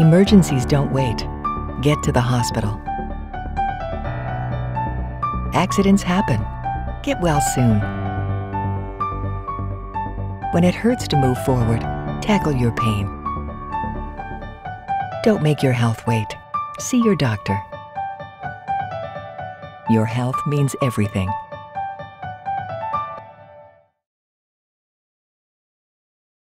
Emergencies don't wait. Get to the hospital. Accidents happen. Get well soon. When it hurts to move forward, tackle your pain. Don't make your health wait. See your doctor. Your health means everything.